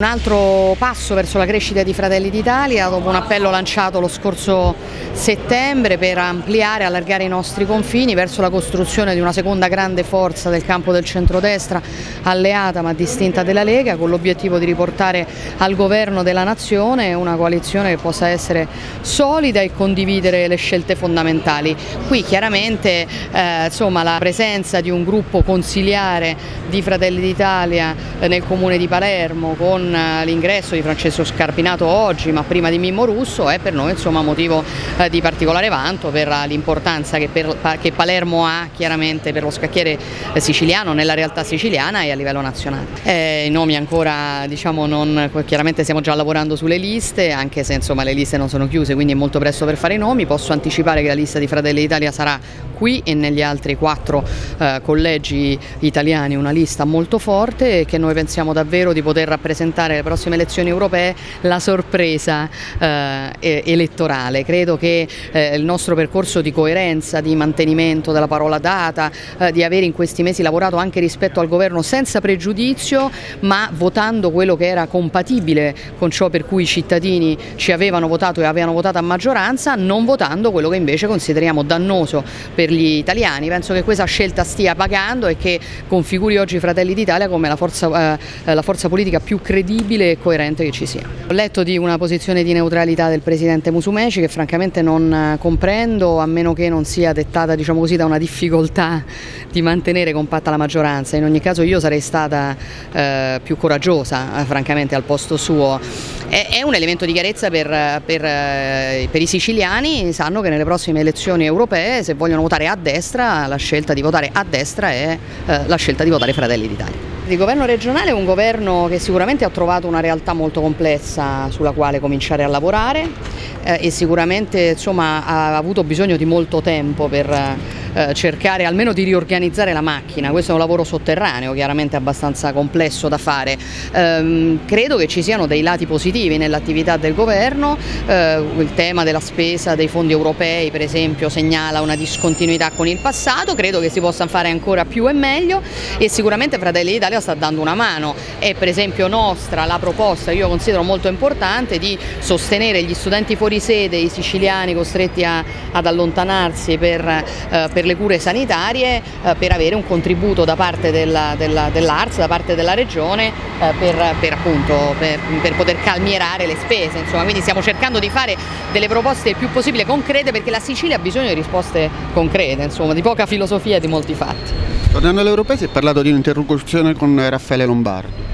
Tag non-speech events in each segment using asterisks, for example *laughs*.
Un altro passo verso la crescita di Fratelli d'Italia dopo un appello lanciato lo scorso settembre per ampliare e allargare i nostri confini verso la costruzione di una seconda grande forza del campo del centrodestra alleata ma distinta della Lega con l'obiettivo di riportare al governo della nazione una coalizione che possa essere solida e condividere le scelte fondamentali. Qui chiaramente eh, insomma, la presenza di un gruppo consiliare di Fratelli d'Italia eh, nel comune di Palermo con eh, l'ingresso di Francesco Scarpinato oggi, ma prima di Mimmo Russo, è per noi insomma, motivo eh, di particolare vanto per l'importanza che, che, Palermo ha chiaramente per lo scacchiere eh, siciliano nella realtà siciliana e a livello nazionale. Eh, I nomi ancora, diciamo, non, chiaramente stiamo già lavorando sulle liste, anche se insomma, le liste non sono chiuse, quindi è molto presto per fare i nomi. Posso anticipare che la lista di Fratelli d'Italia sarà qui e negli altri quattro eh, collegi italiani una lista molto forte che noi pensiamo davvero di poter rappresentare alle prossime elezioni europee la sorpresa eh, elettorale. Credo che eh, il nostro percorso di coerenza, di mantenimento della parola data, eh, di avere in questi mesi lavorato anche rispetto al governo senza pregiudizio ma votando quello che era compatibile con ciò per cui i cittadini ci avevano votato e avevano votato a maggioranza, non votando quello che invece consideriamo dannoso per per gli italiani. Penso che questa scelta stia pagando e che configuri oggi Fratelli d'Italia come la forza, eh, la forza politica più credibile e coerente che ci sia. Ho letto di una posizione di neutralità del Presidente Musumeci che francamente non eh, comprendo a meno che non sia dettata diciamo così, da una difficoltà *laughs* di mantenere compatta la maggioranza. In ogni caso io sarei stata eh, più coraggiosa eh, francamente al posto suo. È, è un elemento di chiarezza per, per, eh, per i siciliani, sanno che nelle prossime elezioni europee se vogliono votare a destra, la scelta di votare a destra è eh, la scelta di votare Fratelli d'Italia. Il governo regionale è un governo che sicuramente ha trovato una realtà molto complessa sulla quale cominciare a lavorare eh, e sicuramente insomma, ha avuto bisogno di molto tempo per eh, cercare almeno di riorganizzare la macchina, questo è un lavoro sotterraneo chiaramente abbastanza complesso da fare, ehm, credo che ci siano dei lati positivi nell'attività del governo, eh, il tema della spesa dei fondi europei per esempio segnala una discontinuità con il passato, credo che si possa fare ancora più e meglio e sicuramente Fratelli d'Italia sta dando una mano. È per esempio nostra la proposta, io considero molto importante, di sostenere gli studenti fuori sede, i siciliani costretti a, ad allontanarsi per, eh, per, le cure sanitarie, eh, per avere un contributo da parte dell'ARS, della, dell da parte della Regione, eh, per, per, appunto, per, poter calmierare le spese. Insomma. Quindi stiamo cercando di fare delle proposte il più possibile concrete perché la Sicilia ha bisogno di risposte concrete, insomma, di poca filosofia e di molti fatti. Tornando all'Europeo si è parlato di un'interlocuzione con Raffaele Lombardo.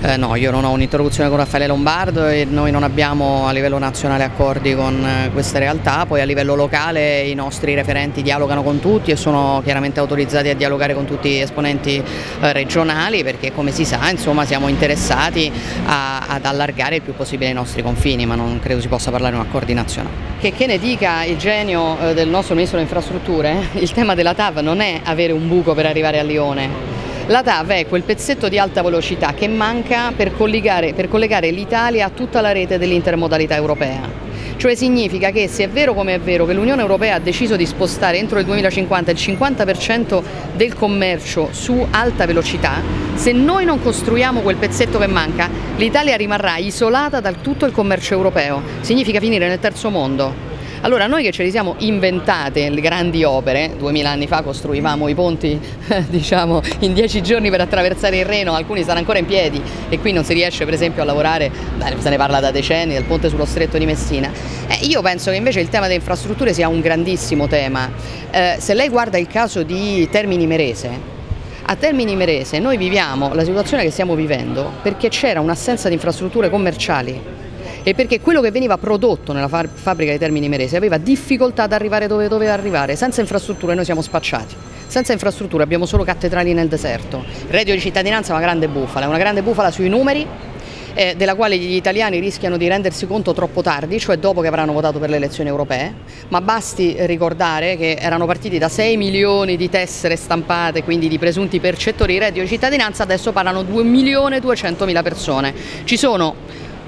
Eh, no, io non ho un'interlocuzione con Raffaele Lombardo e noi non abbiamo a livello nazionale accordi con eh, queste realtà, poi a livello locale i nostri referenti dialogano con tutti e sono chiaramente autorizzati a dialogare con tutti gli esponenti eh, regionali perché come si sa insomma, siamo interessati a, ad allargare il più possibile i nostri confini, ma non credo si possa parlare di un accordi nazionali. Che, che ne dica il genio eh, del nostro Ministro delle Infrastrutture, *laughs* il tema della TAV non è avere un buco per arrivare a Lione, la TAV è quel pezzetto di alta velocità che manca per collegare, collegare l'Italia a tutta la rete dell'intermodalità europea. Cioè significa che se è vero come è vero che l'Unione Europea ha deciso di spostare entro il 2050 il 50% del commercio su alta velocità, se noi non costruiamo quel pezzetto che manca, l'Italia rimarrà isolata da tutto il commercio europeo. Significa finire nel terzo mondo. Allora noi che ce li siamo inventate le grandi opere, duemila anni fa costruivamo i ponti *laughs* diciamo, in dieci giorni per attraversare il Reno, alcuni stanno ancora in piedi e qui non si riesce per esempio a lavorare, beh, se ne parla da decenni, del ponte sullo stretto di Messina. Eh, io penso che invece il tema delle infrastrutture sia un grandissimo tema. Eh, se lei guarda il caso di Termini Merese, a Termini Merese noi viviamo la situazione che stiamo vivendo perché c'era un'assenza di infrastrutture commerciali e perché quello che veniva prodotto nella fabbrica di Termini Merese aveva difficoltà ad arrivare dove doveva arrivare, senza infrastrutture noi siamo spacciati. Senza infrastrutture abbiamo solo cattedrali nel deserto. Il reddito di cittadinanza è una grande bufala, è una grande bufala sui numeri eh, della quale gli italiani rischiano di rendersi conto troppo tardi, cioè dopo che avranno votato per le elezioni europee, ma basti ricordare che erano partiti da 6 milioni di tessere stampate, quindi di presunti percettori di reddito di cittadinanza, adesso parlano 2 milioni e 200 mila persone. Ci sono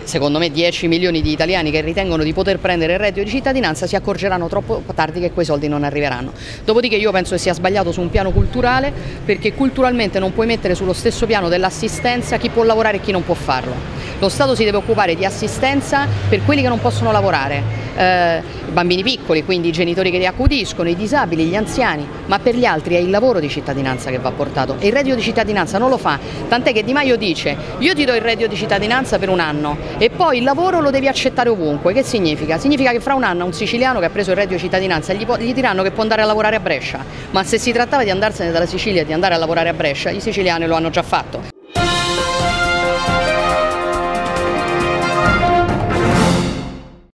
secondo me 10 milioni di italiani che ritengono di poter prendere il reddito di cittadinanza si accorgeranno troppo tardi che quei soldi non arriveranno. Dopodiché io penso che sia sbagliato su un piano culturale perché culturalmente non puoi mettere sullo stesso piano dell'assistenza chi può lavorare e chi non può farlo. Lo Stato si deve occupare di assistenza per quelli che non possono lavorare, eh, bambini piccoli, quindi i genitori che li accudiscono, i disabili, gli anziani, ma per gli altri è il lavoro di cittadinanza che va portato e il reddito di cittadinanza non lo fa, tant'è che Di Maio dice io ti do il reddito di cittadinanza per un anno e poi il lavoro lo devi accettare ovunque, che significa? Significa che fra un anno un siciliano che ha preso il reddito di cittadinanza gli, gli diranno che può andare a lavorare a Brescia, ma se si trattava di andarsene dalla Sicilia e di andare a lavorare a Brescia, i siciliani lo hanno già fatto.